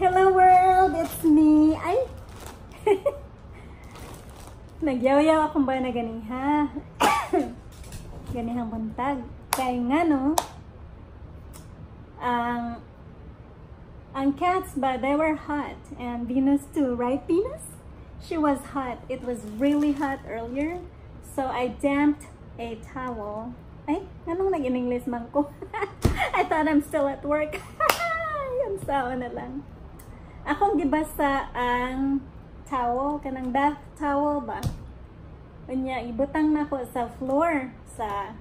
Hello world, it's me. Ay! Nagyaw-yaw ba na ganiha? Ganihang buntag. Kaya nga no, ang ang cats ba, they were hot. And Venus too, right Venus? She was hot. It was really hot earlier. So I damped a towel. Ay, anong nag-in-English man ko? I thought I'm still at work. Sao na lang. Akong gibasa ang towel, kanang bath towel ba? Unya, ibutang na ko sa floor, sa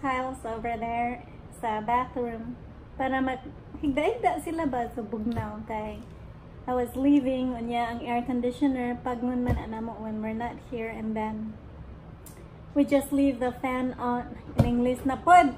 tiles over there, sa bathroom, para mag higda-higda sila ba sa bugnaw kay I was leaving unya ang air conditioner pag man anamo when we're not here and then we just leave the fan on in English na pod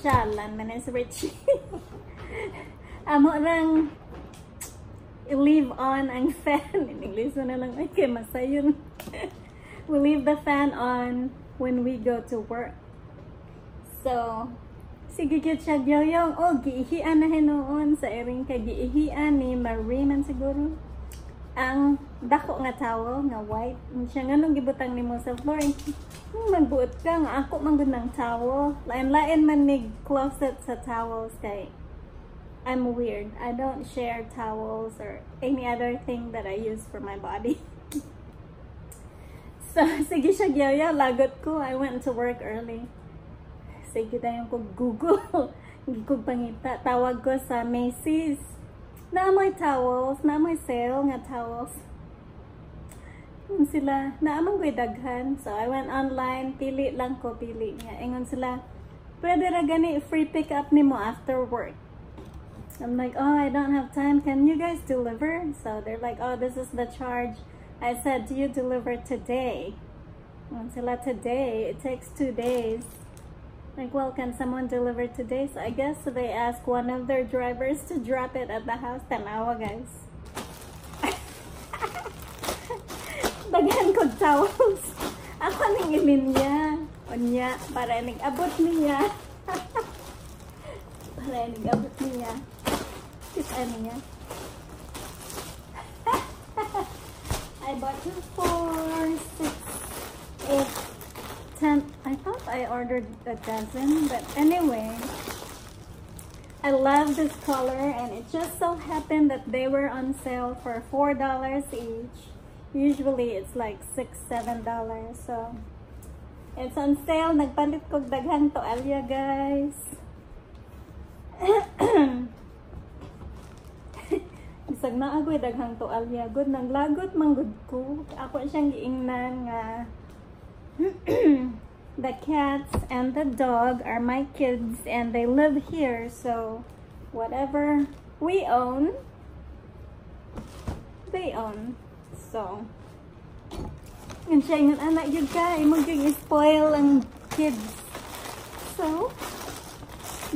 shalan man is Richie amo lang i-leave on ang fan in English na lang ay kay masayon we leave the fan on when we go to work so Sige gyud siya gyoyong. Oh, giihian na hinoon sa iring kay giihian ni Marie man siguro. Ang dako nga towel nga white. Siya nga nung gibutang nimo sa floor. Hmm, magbuot ka nga ako man towel. Lain-lain man mig closet sa towels kay I'm weird. I don't share towels or any other thing that I use for my body. so, sige siya gyoyo. Lagot ko. I went to work early sige tayo ko Google. Hindi ko pangita. Tawag ko sa Macy's. Naamoy towels. Naamoy sale nga towels. Ingon sila, naamang ko'y daghan. So, I went online. Pili lang ko, pili nga. Ingon sila, pwede ra gani free pick up ni mo after work. I'm like, oh, I don't have time. Can you guys deliver? So, they're like, oh, this is the charge. I said, do you deliver today? Ingon sila, today. It takes two days. Like, well, can someone deliver today? So I guess they ask one of their drivers to drop it at the house. Tanawa, guys. Daghan ko towels. Ako nang ilinya. Onya, para nag-abot niya. para nag-abot niya. Kita niya. I bought two, four, six, eight, ten. I thought I ordered a dozen but anyway I love this color and it just so happened that they were on sale for four dollars each usually it's like six seven dollars so it's on sale nagpalit kog daghan to alya guys bisag na agoy daghang to alya. Good naglagot manggod ko. Ako siyang giingnan nga the cats and the dog are my kids and they live here. So whatever we own they own. So and siya yung anak yun ka imo yung spoil ang kids. So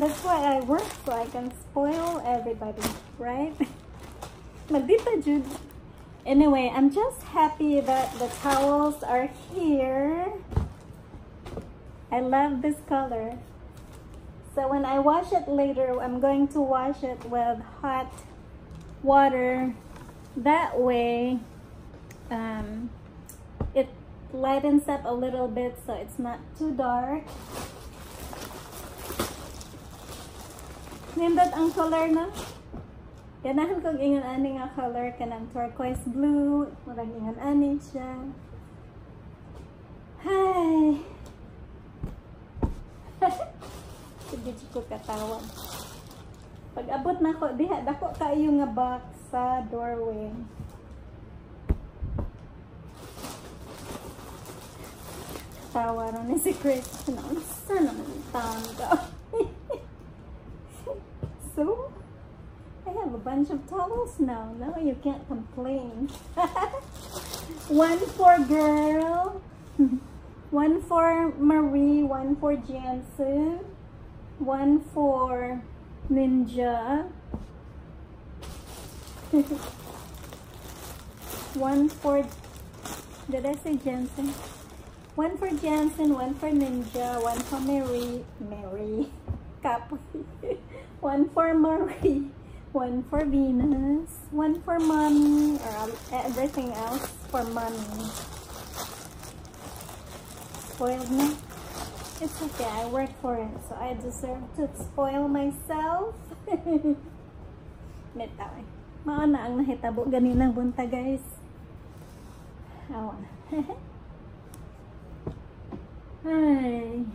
that's why I work so I can spoil everybody right Magdita Jude Anyway, I'm just happy that the towels are here. I love this color. So when I wash it later, I'm going to wash it with hot water. That way, um, it lightens up a little bit so it's not too dark. Nindot ang color na? Ganahan kong ingon ani nga color kanang turquoise blue, murag ingon ani siya. Hi. Sige ko katawa. Pag abot na ko diha dako kayo nga box sa doorway. Tawa ron ni si Chris. Unsa naman taon ka? Bunch of towels now. No, you can't complain. one for girl, one for Marie, one for Jansen, one for Ninja, one for, did I say Jansen? One for Jansen, one for Ninja, one for Mary, Mary, Cap, one for Marie, One for Venus, one for mommy, or everything else for mommy. Spoiled me? It's okay, I work for it, so I deserve to spoil myself. Bitaw eh. Maana ang nahitabo ganinang bunta guys. Awa. Ay.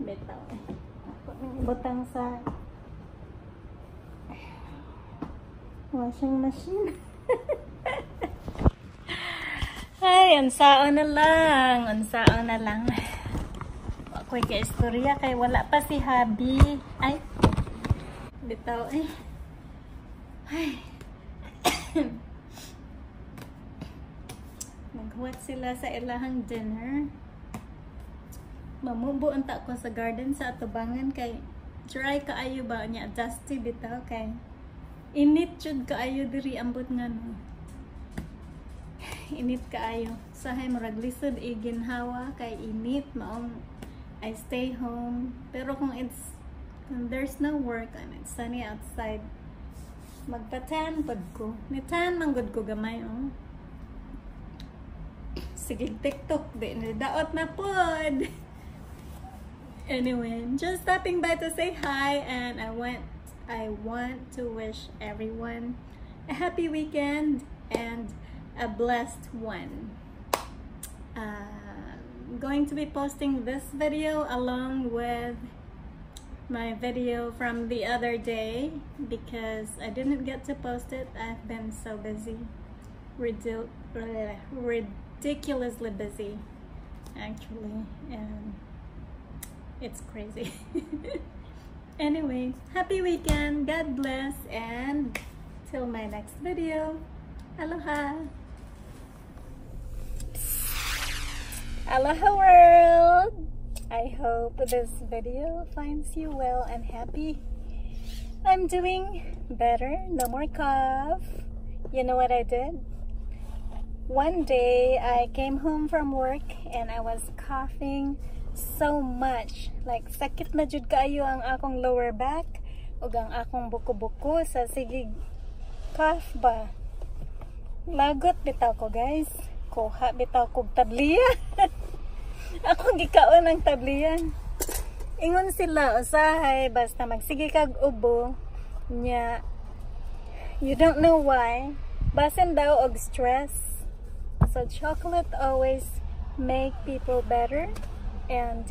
Bitaw eh. Ako butang sa washing machine. Ay, unsaon na lang. Unsaon na lang. Ako'y ka-istorya kay wala pa si Habi. Ay, bitaw ay. Ay. Naghuwat sila sa ilahang dinner. Mamubo unta ko sa garden sa atubangan kay dry kaayo ba niya dusty bitaw kay init jud kaayo diri ambot nga no? Init kaayo. Sahay murag lisod iginhawa kay init maong I stay home. Pero kung it's kung there's no work and it's sunny outside magpatan pod ko. Nitan man gud ko gamay oh. Sige tiktok di ni daot na pod. Anyway just stopping by to say hi and I went I want to wish everyone a happy weekend and a blessed one. Uh, I'm going to be posting this video along with my video from the other day because I didn't get to post it. I've been so busy. Ridic ridiculously busy actually and it's crazy. anyway happy weekend. God bless and till my next video. Aloha. Aloha world. I hope this video finds you well and happy. I'm doing better. No more cough. You know what i did? One day i came home from work and i was coughing so much. Like, sakit na jud kaayo ang akong lower back ug ang akong buko-buko sa sigig cough ba. Lagot bitaw ko, guys. Kuha bitaw kog tabliya. akong gikaon ang tabliya. Ingon sila, usahay, basta magsige kag ubo, nya, you don't know why, basin daw og stress. So, chocolate always make people better and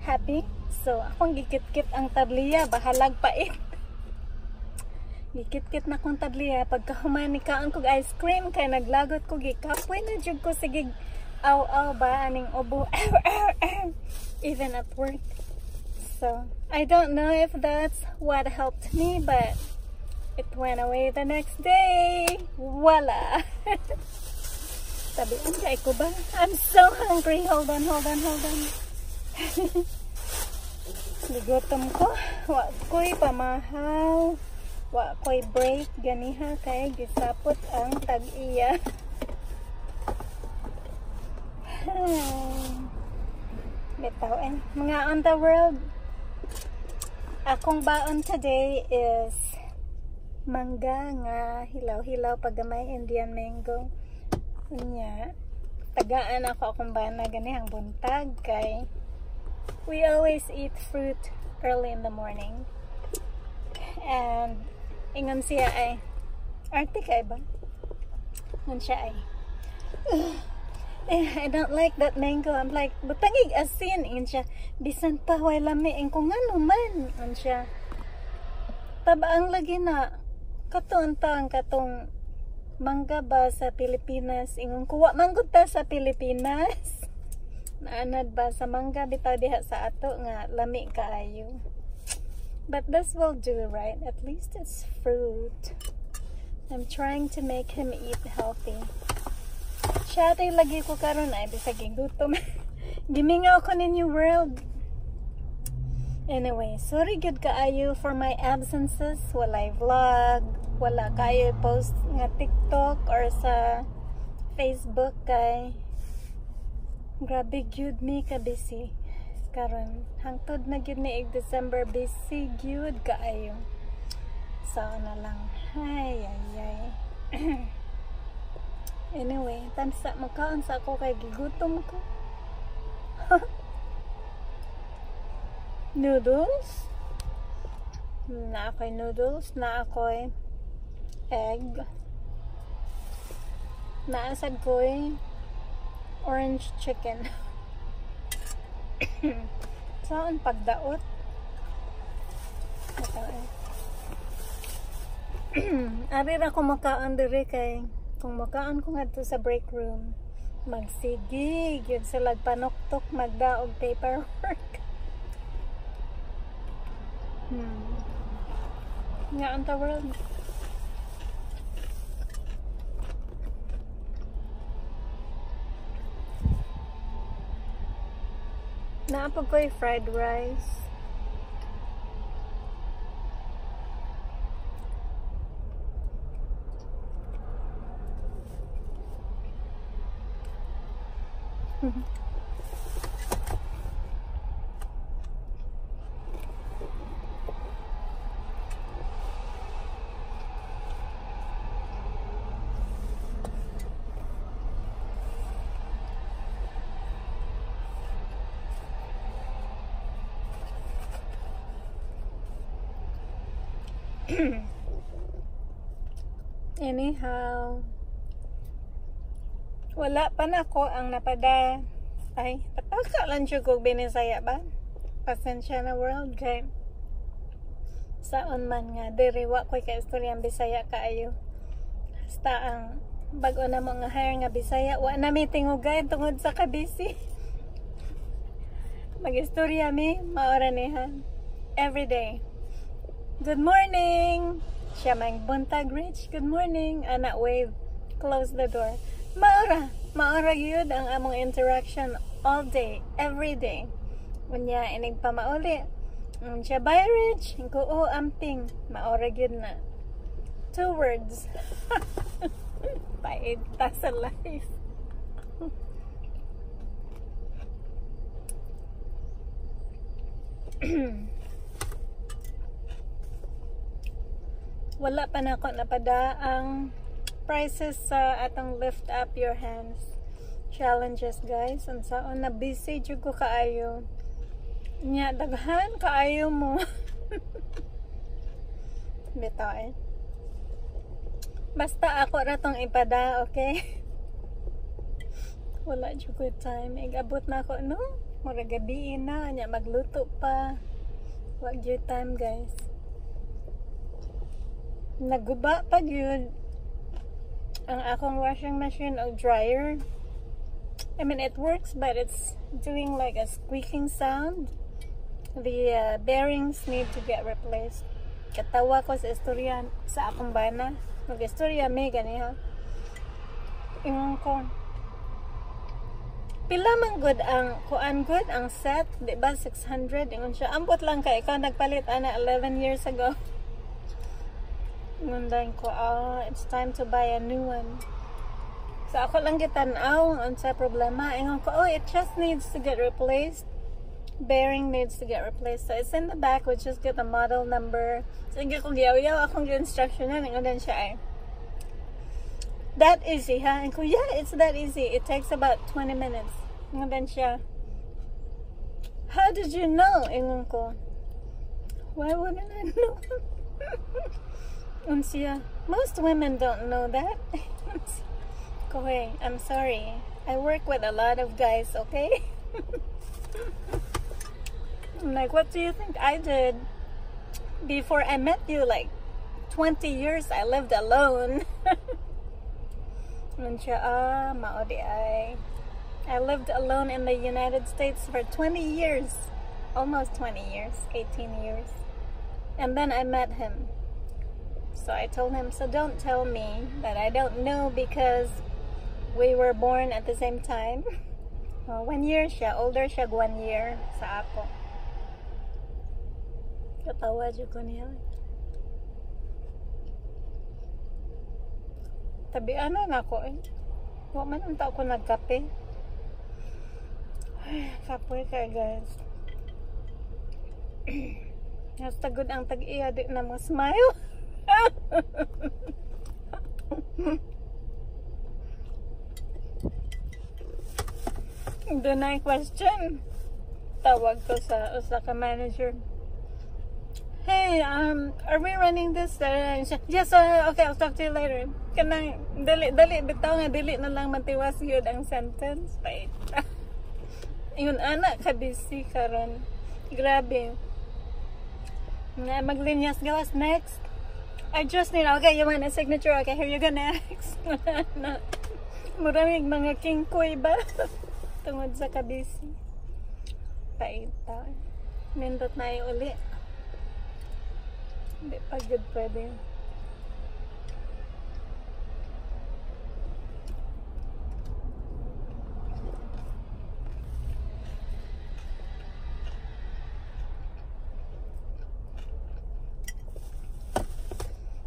happy. So, akong gikit-kit ang tabliya, bahalag pait. gikit-kit na kong tabliya. Pagka humani kaon kog ice cream, kay naglagot ko, gikapoy na jud ko sige aw-aw ba, aning ubo. Even at work. So, I don't know if that's what helped me, but it went away the next day. Voila! Sabi, ang ko ba? I'm so hungry. Hold on, hold on, hold on. Ligutom ko. Wa ko'y pamahal. Wa ko'y break. Ganiha kay gisapot ang tag-iya. Bitaw. Mga on the world. Akong baon today is mangga nga hilaw-hilaw pagamay Indian mango. Kunya, tagaan ako akong bana ganihang buntag kay we always eat fruit early in the morning. And ingon siya ay arte kay ba? Ngon siya ay I don't like that mango. I'm like, butangig asin. Ingon siya, bisan pa way lami. Ingon ko nga naman. Ingon siya, tabaang lagi na katon ang katong mangga ba sa Pilipinas. Ingon ko, wa manggod ta sa Pilipinas. naanad ba sa mangga bitaw diha sa ato nga lami kaayo but this will do right? At least it's fruit. I'm trying to make him eat healthy. Siya tay lagi ko karon ay bisag gutom gimingaw ko ninyo world. Anyway sorry good kaayo for my absences. Wala vlog. Wala kayo post nga tiktok or sa facebook kay Grabe gyud mi ka busy. Karon hangtod na gyud ni December busy gyud kaayo. So, na lang. Ay, ay, ay. anyway, tansa makaon sa ako kay gigutom ko. noodles. Na ako'y noodles. Na ako'y egg. Naasad ko'y orange chicken. Saan pagdaot? Ito eh. Ari ko makaon diri kay kung makaon ko ngadto sa break room magsigi gyud sila panuktok magdaog paperwork hmm nga ang world na ako fried rice. Anyhow, wala pa na ko ang napada. Ay, pataka lang siya kung binisaya ba? Pasensya na world kay saon man nga diriwa ko kay istorya bisaya kaayo. Basta ang bago na mga hire nga bisaya wa na mi tingugay tungod sa kabisi. Mag-istorya mi maora niha every day. Good morning! Siya mang buntag rich. Good morning. Anak wave. Close the door. Maura. Maura yun ang among interaction all day, every day. Kunya, inig pa mauli. Um, siya bye rich. Ko oh, amping. Maura yun na. Two words. Paita sa life. wala pa na ako napada ang prices sa atong lift up your hands challenges guys. Ang saon na busy jud ko kaayo. Nya daghan kaayo mo. Bitaw eh. Basta ako ra tong ipada okay? Wala jud ko time. Igabot na ako no? Mura gabi na nya magluto pa. Wag jud time guys naguba pag yun. Ang akong washing machine o dryer. I mean it works but it's doing like a squeaking sound. The uh, bearings need to get replaced. Katawa ko sa istorya sa akong bana. Mag-istorya may ganiha ingon ko pila man good ang kuan good ang set? Di ba 600 ingon siya ambot lang kay ikaw nagpalit ana 11 years ago Ngundahin ko, ah, it's time to buy a new one. So ako lang gitanaw ang sa problema. Ingon ko, oh, it just needs to get replaced. Bearing needs to get replaced. So it's in the back. We just get the model number. Hindi ko giyaw-yaw akong instruction na. Ingon din siya. That easy, ha? Ingon ko, yeah, it's that easy. It takes about 20 minutes. Ingon din siya. How did you know? Ingon ko. Why wouldn't I know? Uncia, most women don't know that. Kohe, I'm sorry. I work with a lot of guys, okay? I'm like, what do you think I did? Before I met you, like 20 years, I lived alone. Uncia, ah. I lived alone in the United States for 20 years. Almost 20 years, 18 years. And then I met him. So I told him, so don't tell me that I don't know because we were born at the same time. Well, one year siya, older siya one year sa ako. Katawa dyan ko niya. Tabi ano na ako eh. Huwag man ang tao ko nagkape. Ay, kapoy ka guys. Hasta good ang tag-iya di na mo smile. Doon na question. Tawag ko sa usa ka manager. Hey, um, are we running this? Uh, yes, uh, okay, I'll talk to you later. Kanang, dali, dali, bitaw nga, dili na lang matiwas yun ang sentence. Wait. yun, anak, kabisi karon Grabe. Maglinyas gawas next. I just need, okay, you want a signature? Okay, here you go next. na, Muraming mga kingkoy ba? Tungod sa kabisi. Paita. Nindot na yung uli. Hindi pa good pwede.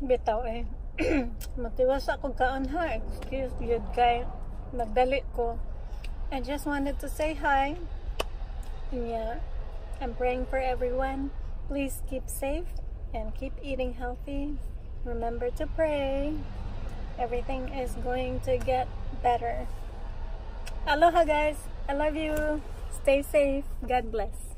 Bitaw eh. Matiwas ako kaon ha. Excuse yun kay nagdali ko. I just wanted to say hi. and Yeah. I'm praying for everyone. Please keep safe and keep eating healthy. Remember to pray. Everything is going to get better. Aloha guys. I love you. Stay safe. God bless.